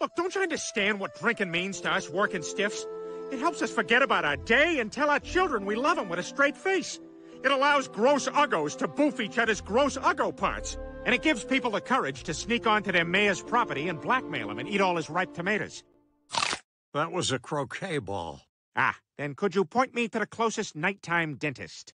Look, don't you understand what drinking means to us working stiffs? It helps us forget about our day and tell our children we love them with a straight face. It allows gross uggos to boof each other's gross uggo parts. And it gives people the courage to sneak onto their mayor's property and blackmail him and eat all his ripe tomatoes. That was a croquet ball. Ah, then could you point me to the closest nighttime dentist?